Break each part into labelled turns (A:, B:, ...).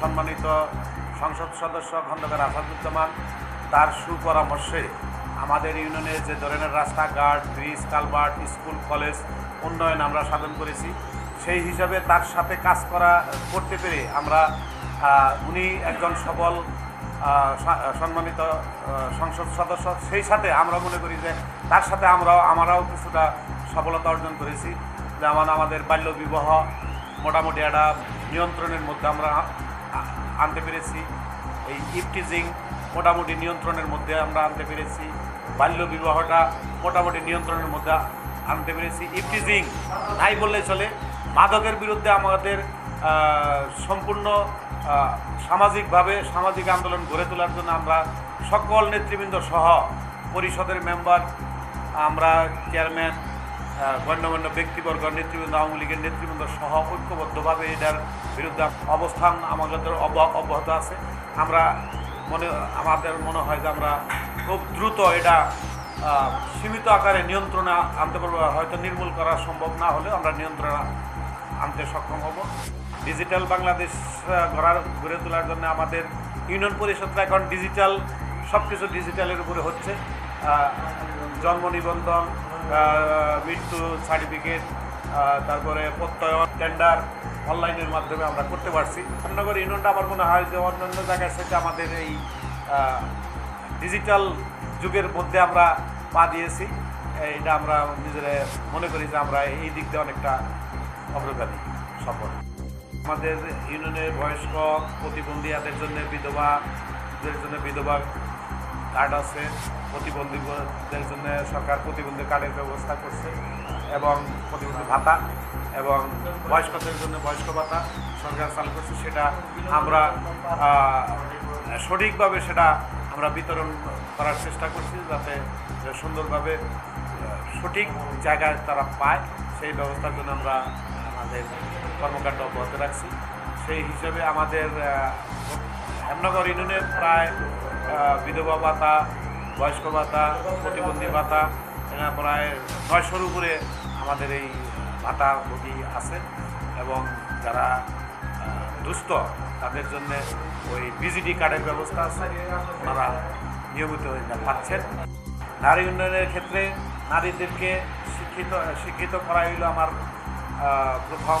A: সম্মানিত সংসদ সদস্য খন্দকার আসাদুজ্জামান, তার সুপরামর্শে আমাদের ইউনিয়নে যে ধরনের রাস্তাঘাট, ব্রিজ কালভার্ট স্কুল, কলেজ উন্নয়ন আমরা সাধন করেছি, সেই হিসাবে তার সাথে কাজ করা, করতে পেরে আমরা উনি একজন সবল সম্মানিত সংসদ সদস্য, সেই সাথে আমরা মনে করি যে তার সাথে আমরাও আমরাও কিছুটা সফলতা অর্জন করেছি। যেমন আমাদের বাল্য বিবাহ মোটামুটি একটা নিয়ন্ত্রণের মধ্যে আমরা আনতে পেরেছি। এই ইফটিজিং মোটামুটি নিয়ন্ত্রণের মধ্যে আমরা আনতে পেরেছি। বাল্য বিবাহটা মোটামুটি নিয়ন্ত্রণের মধ্যে আনতে পেরেছি। ইফটিজিং নাই বললে চলে। মাদকের বিরুদ্ধে আমাদের সম্পূর্ণ সামাজিকভাবে সামাজিক আন্দোলন গড়ে তোলার জন্য আমরা সকল নেতৃবৃন্দ সহ পরিষদের মেম্বার, আমরা চেয়ারম্যান গণ্যমান্য ব্যক্তিবর্গ, নেতৃবৃন্দ, আওয়ামী লীগের নেতৃবৃন্দ সহ ঐক্যবদ্ধভাবে এটার বিরুদ্ধে অবস্থান আমাদের অব- অব্যাহত আছে। আমরা মনে, আমাদের মনে হয় যে আমরা খুব দ্রুত এটা সীমিত আকারে নিয়ন্ত্রণে আনতে পারব, হয়তো নির্মূল করা সম্ভব না হলেও আমরা নিয়ন্ত্রণে আনতে সক্ষম হব। ডিজিটাল বাংলাদেশ গড়ার, গড়ে তোলার জন্য আমাদের ইউনিয়ন পরিষদটা এখন ডিজিটাল সব কিছু ডিজিটালের উপরে হচ্ছে। জন্ম নিবন্ধন মৃত্যু সার্টিফিকেট তারপরে প্রত্যয়ন টেন্ডার অনলাইনের মাধ্যমে আমরা করতে পারছি। রামনগর ইউনিয়নটা আমার মনে হয় যে অন্যান্য জায়গার সাথে আমাদের এই ডিজিটাল যুগের মধ্যে আমরা পা দিয়েছি। এইটা আমরা নিজেরা মনে করি যে আমরা এই দিক দিয়ে অনেকটা অগ্রগামী, সফল। আমাদের ইউনিয়নের বয়স্ক প্রতিবন্ধীদের জন্য বিধবাদের জন্য বিধবা কার্ড আছে, প্রতিবন্ধীদের জন্য সরকার প্রতিবন্ধী কার্ডের ব্যবস্থা করছে এবং প্রতিবন্ধী ভাতা এবং বয়স্কদের জন্য বয়স্ক ভাতা সরকার চালু করছে, সেটা আমরা সঠিকভাবে সেটা আমরা বিতরণ করার চেষ্টা করছি যাতে সুন্দরভাবে সঠিক জায়গায় তারা পায়, সেই ব্যবস্থার জন্য আমরা আমাদের কর্মকাণ্ড অব্যাহত রাখছি। সেই হিসেবে আমাদের হেমনগর ইউনিয়নের প্রায় বিধবা ভাতা, বয়স্ক ভাতা, প্রতিবন্ধী ভাতা প্রায় নয়শোর উপরে আমাদের এই ভাতাভোগী আছে এবং যারা দুস্থ, তাদের জন্য ওই বিজিডি কার্ডের ব্যবস্থা আছে। ওনারা নিয়মিত এটা পাচ্ছেন। নারী উন্নয়নের ক্ষেত্রে নারীদেরকে শিক্ষিত শিক্ষিত করা হইল আমার প্রথম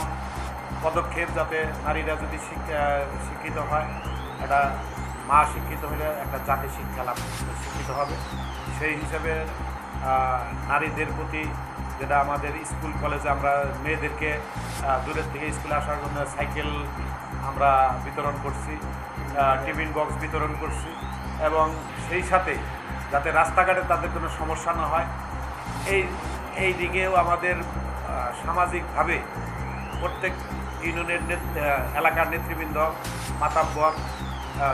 A: পদক্ষেপ যাতে নারীরা যদি শিক্ষা, শিক্ষিত হয়। একটা মা শিক্ষিত হলে একটা জাতি শিক্ষা লাভ শিক্ষিত হবে। সেই হিসাবে নারীদের প্রতি যেটা আমাদের স্কুল, কলেজে আমরা মেয়েদেরকে দূরের থেকে স্কুলে আসার জন্য সাইকেল আমরা বিতরণ করছি টিফিন বক্স বিতরণ করছি এবং সেই সাথে যাতে রাস্তাঘাটে তাদের কোনো সমস্যা না হয়, এই এই দিকেও আমাদের সামাজিকভাবে প্রত্যেক ইউনিয়নের এলাকার নেতৃবৃন্দ, মাতাব্বর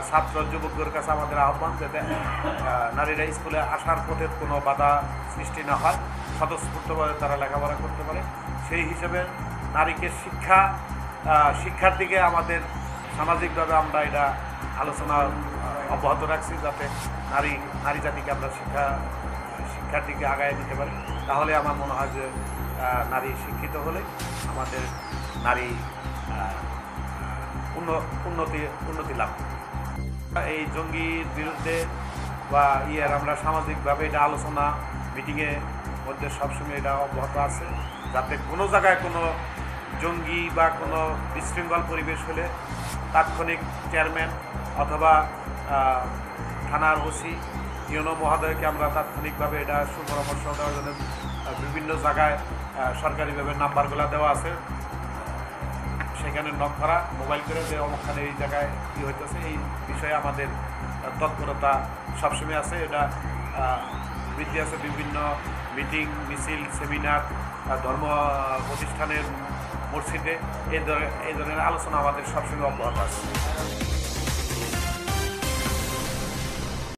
A: ছাত্র যুবকদের কাছে আমাদের আহ্বান যাতে নারীরা স্কুলে আসার পথে কোনো বাধা সৃষ্টি না হয়, স্বতঃস্ফূর্তভাবে তারা লেখাপড়া করতে পারে সেই হিসেবে নারীকে শিক্ষা শিক্ষার দিকে আমাদের সামাজিকভাবে আমরা এটা আলোচনা অব্যাহত রাখছি যাতে নারী নারী জাতিকে আমরা শিক্ষা, শিক্ষার দিকে আগায় দিতে পারি তাহলে আমার মনে হয় যে নারী শিক্ষিত হলে আমাদের নারী উন্ন- উন্নতি উন্নতি লাভ। এই জঙ্গির বিরুদ্ধে বা ইয়ের আমরা সামাজিকভাবে এটা আলোচনা, মিটিংয়ে মধ্যে সবসময় এটা অব্যাহত আছে, যাতে কোনো জায়গায় কোনো জঙ্গি বা কোনো বিশৃঙ্খল পরিবেশ হলে তাৎক্ষণিক চেয়ারম্যান অথবা থানার ওসি, ইউনো মহোদয়কে আমরা তাৎক্ষণিকভাবে এটা সুপরামর্শ দেওয়ার জন্য বিভিন্ন জায়গায় সরকারিভাবে নাম্বারগুলো দেওয়া আছে। সেখানে নক করা মোবাইল করে যে অবস্থানে এই জায়গায় কী হইতেছে, এই বিষয়ে আমাদের তৎপরতা সবসময় আছে। এটা বৃদ্ধি আছে, বিভিন্ন মিটিং মিছিল সেমিনার ধর্ম প্রতিষ্ঠানের মসজিদে এই ধরনের আলোচনা আমাদের সবসময় অব্যাহত আছে।